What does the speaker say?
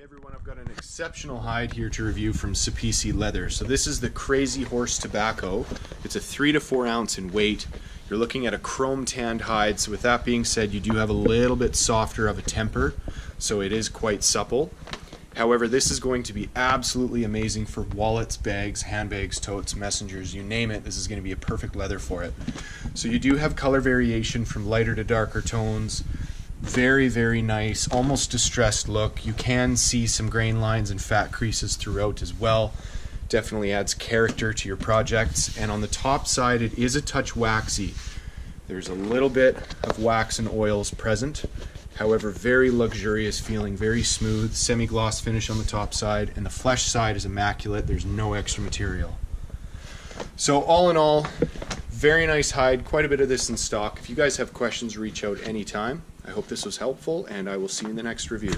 Everyone, I've got an exceptional hide here to review from Sepici Leather. So this is the Crazy Horse Tobacco. It's a three to four ounce in weight. You're looking at a chrome tanned hide. So with that being said, you do have a little bit softer of a temper, so it is quite supple. However, this is going to be absolutely amazing for wallets, bags, handbags, totes, messengers, you name it. This is going to be a perfect leather for it. So you do have color variation from lighter to darker tones very very nice almost distressed look. You can see some grain lines and fat creases throughout as well. Definitely adds character to your projects. And on the top side it is a touch waxy. There's a little bit of wax and oils present. However very luxurious feeling very smooth semi-gloss finish on the top side and the flesh side is immaculate. There's no extra material. So all in all very nice hide quite a bit of this in stock if you guys have questions reach out anytime I hope this was helpful, and I will see you in the next review.